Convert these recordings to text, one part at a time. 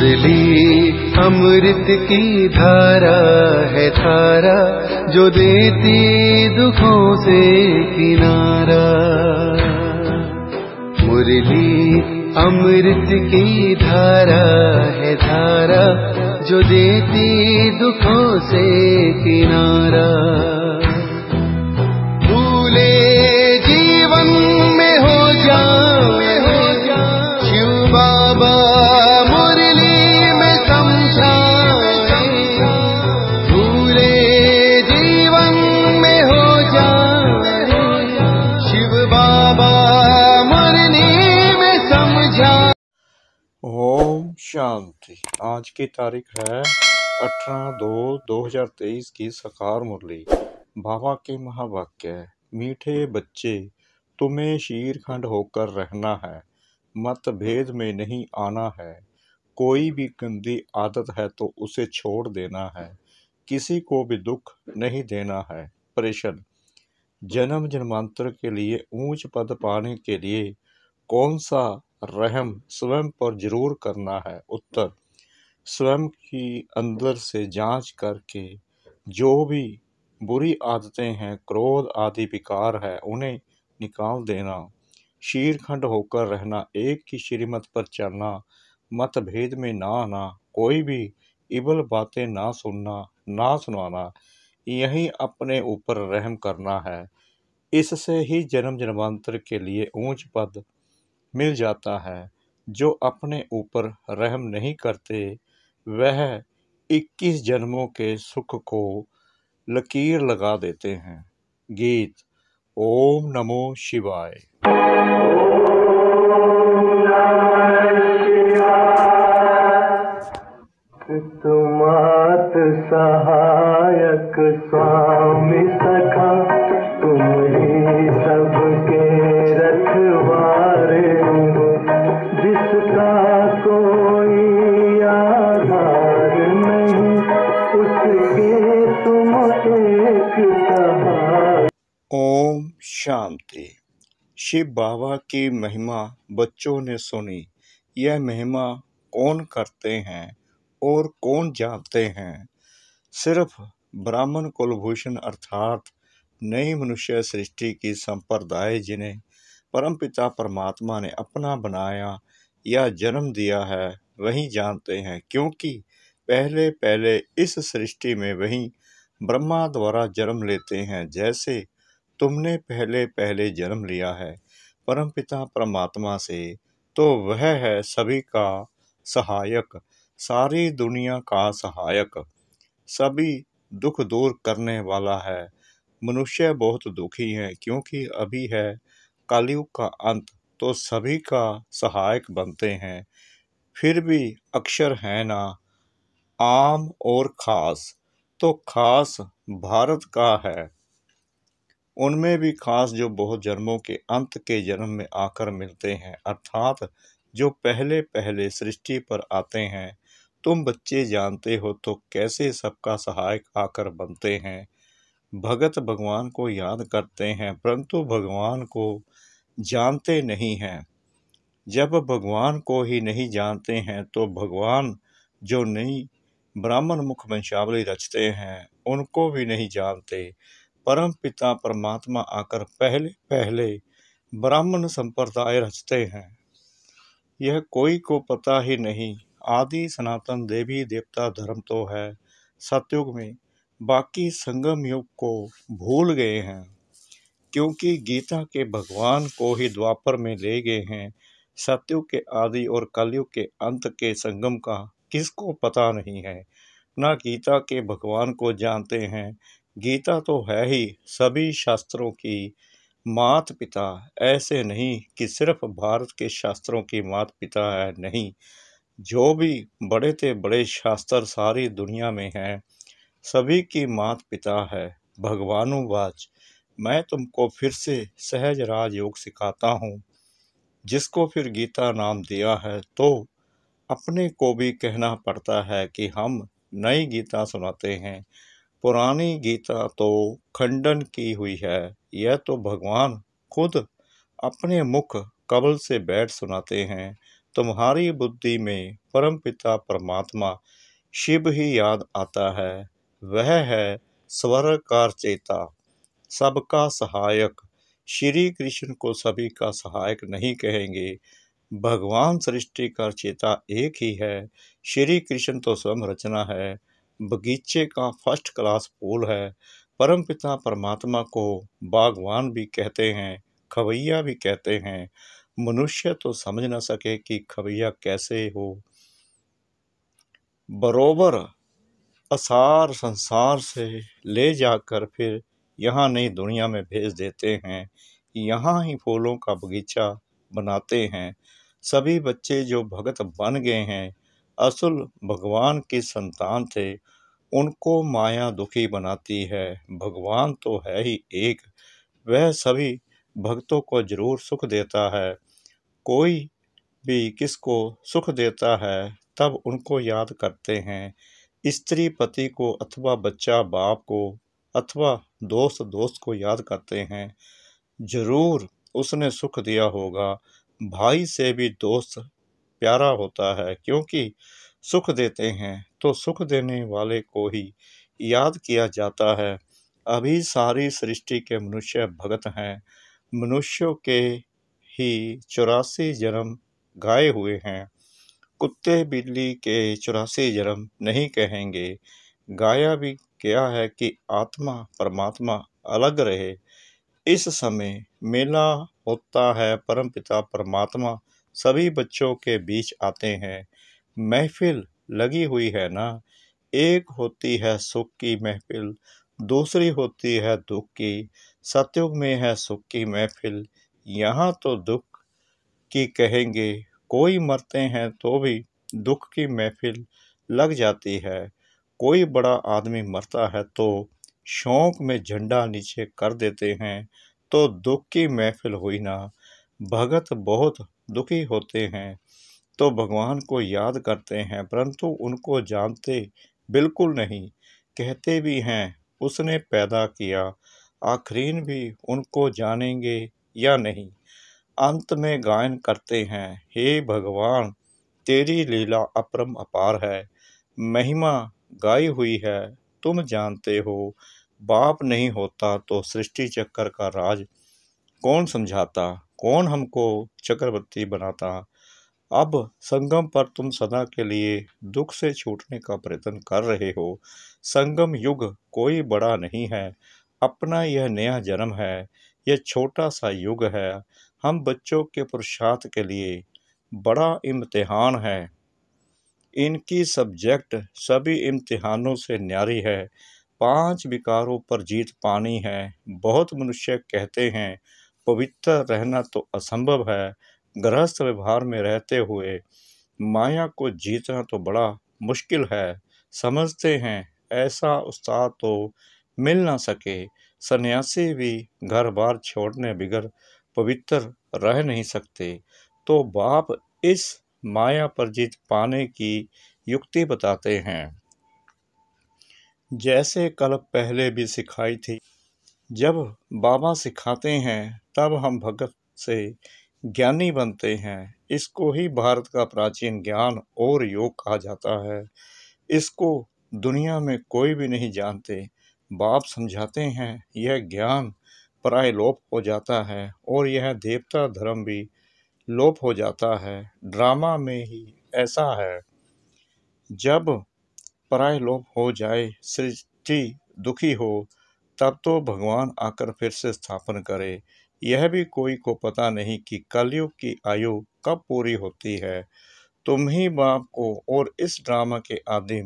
मुरली अमृत की धारा है धारा जो देती दुखों से किनारा। मुरली अमृत की धारा है धारा जो देती दुखों से किनारा। शांति। आज की तारीख है 18 दो 2023 की सकार मुरली। बाबा के महावाक्य मीठे बच्चे, तुम्हें शीरखंड होकर रहना है। मत भेद में नहीं आना है। कोई भी गंदी आदत है तो उसे छोड़ देना है। किसी को भी दुख नहीं देना है। प्रश्न जन्म जन्मांतर के लिए ऊंच पद पाने के लिए कौन सा रहम स्वयं पर ज़रूर करना है। उत्तर, स्वयं की अंदर से जाँच करके जो भी बुरी आदतें हैं, क्रोध आदि विकार है, उन्हें निकाल देना। शीरखंड होकर रहना, एक की श्रीमत पर चलना, मतभेद में ना आना, कोई भी इबल बातें ना सुनना, ना सुनाना, यही अपने ऊपर रहम करना है। इससे ही जन्म जन्मांतर के लिए ऊंच पद मिल जाता है। जो अपने ऊपर रहम नहीं करते, वह 21 जन्मों के सुख को लकीर लगा देते हैं। गीत, ओम नमो शिवाय। सहायक स्वामी सखा। शिव बाबा की महिमा बच्चों ने सुनी। यह महिमा कौन करते हैं और कौन जानते हैं? सिर्फ़ ब्राह्मण कुलभूषण अर्थात नई मनुष्य सृष्टि की संप्रदाय जिन्हें परमपिता परमात्मा ने अपना बनाया या जन्म दिया है, वही जानते हैं, क्योंकि पहले पहले इस सृष्टि में वही ब्रह्मा द्वारा जन्म लेते हैं, जैसे तुमने पहले पहले जन्म लिया है, परमपिता परमात्मा से तो वह है सभी का सहायक, सारी दुनिया का सहायक। सभी दुख दूर करने वाला है। मनुष्य बहुत दुखी है, क्योंकि अभी है कलयुग का अंत तो सभी का सहायक बनते हैं। फिर भी अक्षर है ना, आम और खास तो खास भारत का है। उनमें भी खास जो बहुत जन्मों के अंत के जन्म में आकर मिलते हैं, अर्थात जो पहले पहले सृष्टि पर आते हैं। तुम बच्चे जानते हो तो कैसे सबका सहायक आकर बनते हैं? भगत भगवान को याद करते हैं, परंतु भगवान को जानते नहीं हैं। जब भगवान को ही नहीं जानते हैं तो भगवान जो नई ब्राह्मण मुख वंशावली रचते हैं, उनको भी नहीं जानते। परम पिता परमात्मा आकर पहले पहले ब्राह्मण संप्रदाय रचते हैं। यह कोई को पता ही नहीं। आदि सनातन देवी देवता धर्म तो है। सतयुग में बाकी संगम युग को भूल गए हैं। क्योंकि गीता के भगवान को ही द्वापर में ले गए हैं। सतयुग के आदि और कलयुग के अंत के संगम का किसको पता नहीं है। न गीता के भगवान को जानते हैं गीता तो है ही सभी शास्त्रों की मात पिता ऐसे नहीं कि सिर्फ़ भारत के शास्त्रों की मात पिता है, नहीं। जो भी बड़े से बड़े शास्त्र सारी दुनिया में हैं, सभी की मात पिता है भगवानुवाच मैं तुमको फिर से सहज राजयोग सिखाता हूँ। जिसको फिर गीता नाम दिया है तो अपने को भी कहना पड़ता है कि हम नई गीता सुनाते हैं। पुरानी गीता तो खंडन की हुई है। यह तो भगवान खुद अपने मुख कबल से बैठ सुनाते हैं। तुम्हारी बुद्धि में परमपिता परमात्मा शिव ही याद आता है। वह है स्वर कार चेता सबका सहायक। श्री कृष्ण को सभी का सहायक नहीं कहेंगे। भगवान सृष्टि का चेता एक ही है। श्री कृष्ण तो स्वयं रचना है। बगीचे का फ़र्स्ट क्लास फूल है। परमपिता परमात्मा को बागवान भी कहते हैं, खवैया भी कहते हैं। मनुष्य तो समझ न सके कि खवैया कैसे हो। बरोबर असार संसार से ले जाकर फिर यहाँ नई दुनिया में भेज देते हैं। यहाँ ही फूलों का बगीचा बनाते हैं। सभी बच्चे जो भगत बन गए हैं असुल भगवान की संतान थे, उनको माया दुखी बनाती है। भगवान तो है ही एक, वह सभी भक्तों को ज़रूर सुख देता है। कोई भी किसको सुख देता है, तब उनको याद करते हैं। स्त्री पति को अथवा बच्चा बाप को अथवा दोस्त दोस्त को याद करते हैं। ज़रूर उसने सुख दिया होगा। भाई से भी दोस्त प्यारा होता है, क्योंकि सुख देते हैं तो सुख देने वाले को ही याद किया जाता है। अभी सारी सृष्टि के मनुष्य भगत हैं। मनुष्यों के ही चौरासी जन्म गाए हुए हैं। कुत्ते बिल्ली के चौरासी जन्म नहीं कहेंगे। गाया भी क्या है कि आत्मा, परमात्मा अलग रहे। इस समय मेला होता है, परमपिता परमात्मा सभी बच्चों के बीच आते हैं। महफिल लगी हुई है ना? एक होती है सुख की महफिल, दूसरी होती है दुख की सतयुग में है सुख की महफिल, यहाँ तो दुख की कहेंगे। कोई मरते हैं तो भी दुख की महफिल लग जाती है। कोई बड़ा आदमी मरता है तो शौक में झंडा नीचे कर देते हैं तो दुख की महफिल हुई ना? भगत बहुत दुखी होते हैं तो भगवान को याद करते हैं, परंतु उनको जानते बिल्कुल नहीं, कहते भी हैं, उसने पैदा किया, आखरीन भी उनको जानेंगे या नहीं? अंत में गायन करते हैं, हे भगवान, तेरी लीला अपरम अपार है, महिमा गाई हुई है, तुम जानते हो, बाप नहीं होता तो सृष्टि चक्कर का राज कौन समझाता? कौन हमको चक्रवर्ती बनाता? अब संगम पर तुम सदा के लिए दुख से छूटने का प्रयत्न कर रहे हो। संगम युग कोई बड़ा नहीं है। अपना यह नया जन्म है। यह छोटा सा युग है। हम बच्चों के पुरुषार्थ के लिए बड़ा इम्तिहान है। इनकी सब्जेक्ट सभी इम्तिहानों से न्यारी है। पाँच विकारों पर जीत पानी है। बहुत मनुष्य कहते हैं पवित्र रहना तो असंभव है। गृहस्थ व्यवहार में रहते हुए माया को जीतना तो बड़ा मुश्किल है। समझते हैं, ऐसा उस्ताद तो मिल ना सके। सन्यासी भी घर बार छोड़ने बिगर पवित्र रह नहीं सकते। तो बाप इस माया पर जीत पाने की युक्ति बताते हैं। जैसे कल पहले भी सिखाई थी, जब बाबा सिखाते हैं तब हम भगत से ज्ञानी बनते हैं। इसको ही भारत का प्राचीन ज्ञान और योग कहा जाता है। इसको दुनिया में कोई भी नहीं जानते। बाप समझाते हैं, यह ज्ञान प्राय लोप हो जाता है और यह देवता धर्म भी लोप हो जाता है। ड्रामा में ही ऐसा है। जब पराय लोप हो जाए, सृष्टि दुखी हो, तब तो भगवान आकर फिर से स्थापन करे। यह भी कोई को पता नहीं कि कलयुग की आयु कब पूरी होती है। तुम ही बाप को और इस ड्रामा के आदि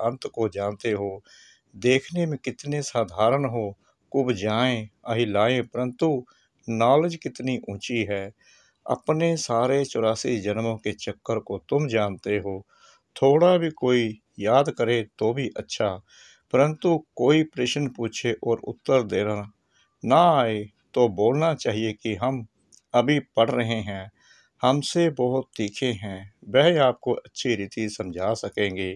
अंत को जानते हो। देखने में कितने साधारण हो। कुब जाएँ अहिलाएँ परंतु नॉलेज कितनी ऊँची है। अपने सारे चौरासी जन्मों के चक्कर को तुम जानते हो। थोड़ा भी कोई याद करे तो भी अच्छा। परंतु कोई प्रश्न पूछे और उत्तर देना ना आए। तो बोलना चाहिए कि हम अभी पढ़ रहे हैं, हमसे बहुत तीखे हैं, वह आपको अच्छी रीति समझा सकेंगे।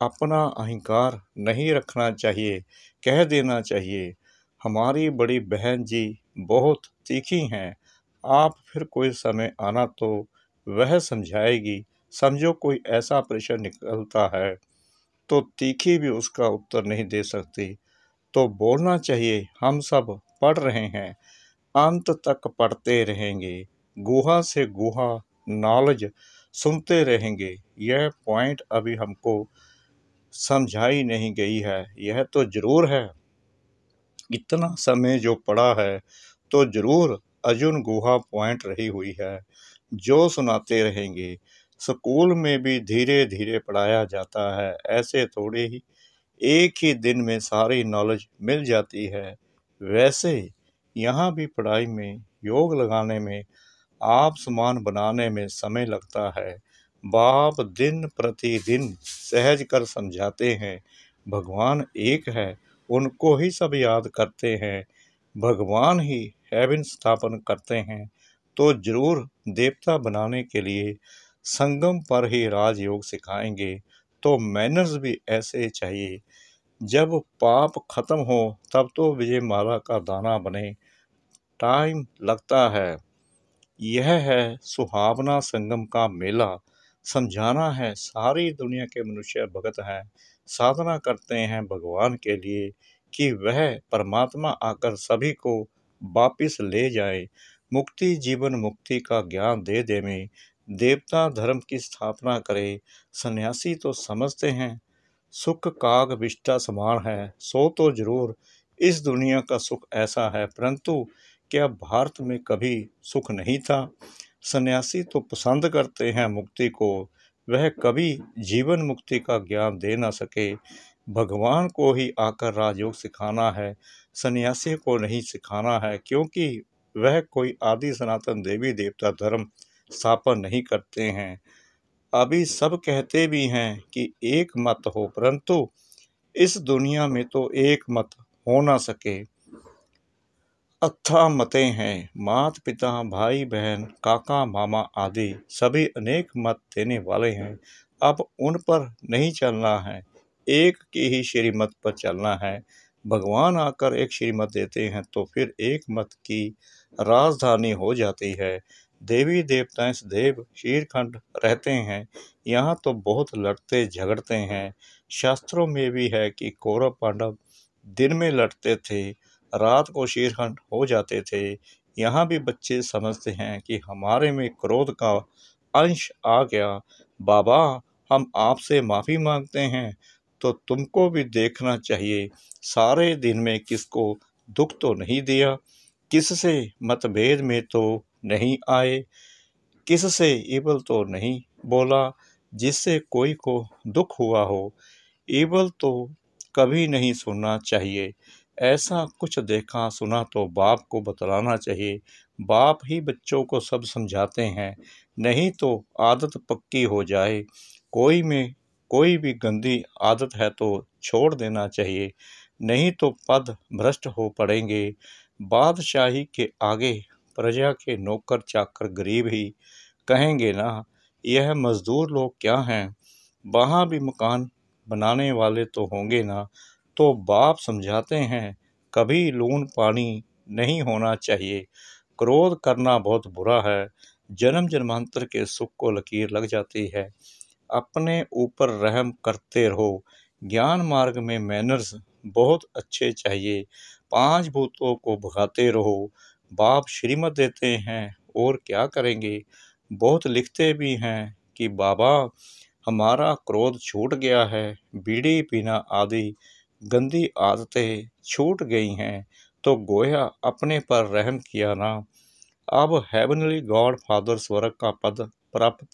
अपना अहंकार नहीं रखना चाहिए, कह देना चाहिए, हमारी बड़ी बहन जी बहुत तीखी हैं, आप फिर कोई समय आना तो वह समझाएगी, समझो कोई ऐसा प्रश्न निकलता है। तो तीखी भी उसका उत्तर नहीं दे सकती। तो बोलना चाहिए, हम सब पढ़ रहे हैं, अंत तक पढ़ते रहेंगे। गुहा से गुहा नॉलेज सुनते रहेंगे। यह पॉइंट अभी हमको समझाई नहीं गई है। यह तो ज़रूर है। इतना समय जो पड़ा है तो ज़रूर अर्जुन गुहा पॉइंट रही हुई है। जो सुनाते रहेंगे। स्कूल में भी धीरे धीरे पढ़ाया जाता है। ऐसे थोड़े ही एक ही दिन में सारी नॉलेज मिल जाती है। वैसे यहाँ भी पढ़ाई में योग लगाने में, आप समान बनाने में समय लगता है। बाप दिन प्रतिदिन सहज कर समझाते हैं। भगवान एक है, उनको ही सब याद करते हैं। भगवान ही हैविन स्थापन करते हैं। तो ज़रूर देवता बनाने के लिए संगम पर ही राजयोग सिखाएँगे। तो मैनर्स भी ऐसे चाहिए। जब पाप खत्म हो, तब तो विजय माला का दाना बने। टाइम लगता है। यह है सुहावना संगम का मेला। समझाना है, सारी दुनिया के मनुष्य भगत हैं। साधना करते हैं भगवान के लिए कि वह परमात्मा आकर सभी को वापिस ले जाए। मुक्ति जीवन मुक्ति का ज्ञान दे दे में देवता धर्म की स्थापना करे। सन्यासी तो समझते हैं। सुख काग विष्टा समान है, सो तो ज़रूर। इस दुनिया का सुख ऐसा है, परंतु क्या भारत में कभी सुख नहीं था? सन्यासी तो पसंद करते हैं मुक्ति को, वह कभी जीवन मुक्ति का ज्ञान दे ना सके। भगवान को ही आकर राजयोग सिखाना है, सन्यासी को नहीं सिखाना है, क्योंकि वह कोई आदि सनातन देवी देवता धर्म स्थापन नहीं करते हैं। अभी सब कहते भी हैं कि एक मत हो, परंतु इस दुनिया में तो एक मत हो ना सके। अथा मते हैं मात पिता भाई बहन काका, मामा आदि सभी अनेक मत देने वाले हैं। अब उन पर नहीं चलना है। एक की ही श्रीमत पर चलना है। भगवान आकर एक श्रीमत देते हैं तो फिर एक मत की राजधानी हो जाती है। देवी देवताएँ सदैव शीरखंड रहते हैं। यहाँ तो बहुत लड़ते झगड़ते हैं। शास्त्रों में भी है कि कौरव पांडव दिन में लड़ते थे, रात को शीरखंड हो जाते थे। यहाँ भी बच्चे समझते हैं कि हमारे में क्रोध का अंश आ गया। बाबा, हम आपसे माफ़ी मांगते हैं तो तुमको भी देखना चाहिए। सारे दिन में किसको दुख तो नहीं दिया? किससे मतभेद में तो नहीं आए। किससे ईबल तो नहीं बोला जिससे कोई को दुख हुआ हो। ईबल तो कभी नहीं सुनना चाहिए। ऐसा कुछ देखा सुना तो बाप को बतलाना चाहिए। बाप ही बच्चों को सब समझाते हैं। नहीं तो आदत पक्की हो जाए। कोई में, कोई भी गंदी आदत है तो छोड़ देना चाहिए। नहीं तो पद भ्रष्ट हो पड़ेंगे। बादशाही के आगे प्रजा के नौकर चाकर गरीब ही कहेंगे ना, यह मज़दूर लोग क्या हैं? वहाँ भी मकान बनाने वाले तो होंगे ना तो बाप समझाते हैं, कभी लून पानी नहीं होना चाहिए। क्रोध करना बहुत बुरा है, जन्म जन्मांतर के सुख को लकीर लग जाती है। अपने ऊपर रहम करते रहो, ज्ञान मार्ग में मैनर्स बहुत अच्छे चाहिए। पाँच भूतों को भगाते रहो बाप श्रीमत देते हैं, और क्या करेंगे? बहुत लिखते भी हैं कि, बाबा, हमारा क्रोध छूट गया है, बीड़ी पीना आदि गंदी आदतें छूट गई हैं तो गोया अपने पर रहम किया ना। अब हेवनली गॉड फादर स्वर्ग का पद प्राप्त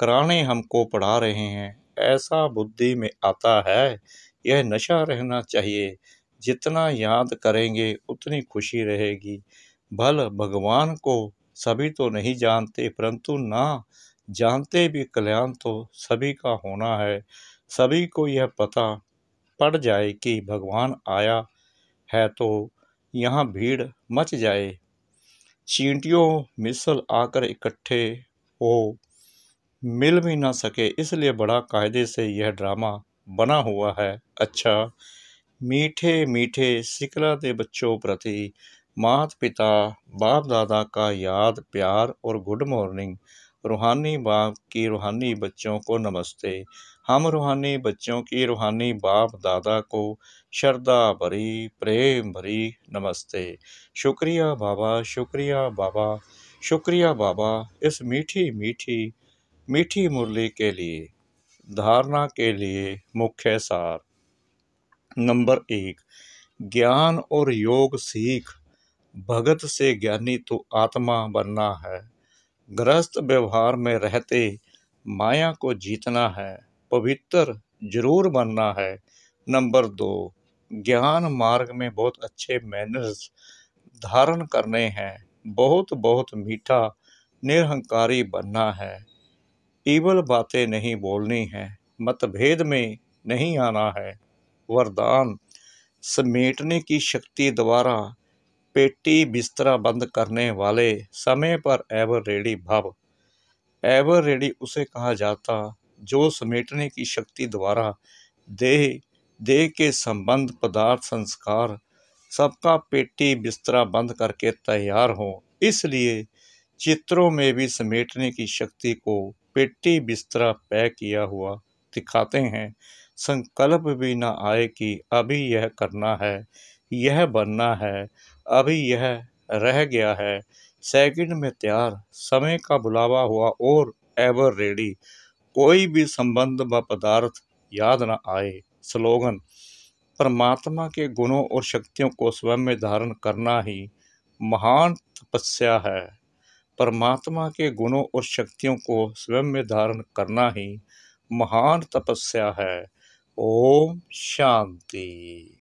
कराने हमको पढ़ा रहे हैं। ऐसा बुद्धि में आता है, यह नशा रहना चाहिए। जितना याद करेंगे, उतनी खुशी रहेगी। भल भगवान को सभी तो नहीं जानते, परंतु ना जानते भी कल्याण तो सभी का होना है। सभी को यह पता पड़ जाए कि भगवान आया है तो यहाँ भीड़ मच जाए। चींटियों मिसल आकर इकट्ठे हो मिल भी ना सके, इसलिए बड़ा कायदे से यह ड्रामा बना हुआ है। अच्छा मीठे मीठे सिकलाते बच्चों प्रति माता पिता बाप दादा का याद, प्यार और गुड मॉर्निंग। रूहानी बाप की रूहानी बच्चों को नमस्ते। हम रूहानी बच्चों की रूहानी बाप दादा को श्रद्धा भरी, प्रेम भरी नमस्ते। शुक्रिया बाबा शुक्रिया बाबा शुक्रिया बाबा इस मीठी मीठी मीठी मुरली के लिए, धारणा के लिए मुख्य सार। नंबर एक, ज्ञान और योग सीख। भगत से ज्ञानी तो आत्मा बनना है। ग्रस्त व्यवहार में रहते माया को जीतना है। पवित्र ज़रूर बनना है। नंबर दो, ज्ञान मार्ग में बहुत अच्छे मैनर्स धारण करने हैं। बहुत बहुत मीठा, निरहंकारी बनना है। ईवल बातें नहीं बोलनी है, मतभेद में नहीं आना है। वरदान, समेटने की शक्ति द्वारा पेटी बिस्तरा बंद करने वाले समय पर एवर रेडी भव। एवर रेडी उसे कहा जाता, जो समेटने की शक्ति द्वारा देह देह के संबंध, पदार्थ, संस्कार, सबका पेटी बिस्तरा बंद करके तैयार हो। इसलिए चित्रों में भी समेटने की शक्ति को पेटी बिस्तरा पैक किया हुआ दिखाते हैं। संकल्प भी ना आए कि अभी यह करना है, यह बनना है अभी यह रह गया है। सेकंड में तैयार, समय का बुलावा हुआ और एवर रेडी कोई भी संबंध व पदार्थ याद न आए। स्लोगन, परमात्मा के गुणों और शक्तियों को स्वयं में धारण करना ही महान तपस्या है। परमात्मा के गुणों और शक्तियों को स्वयं में धारण करना ही महान तपस्या है। ओम शांति।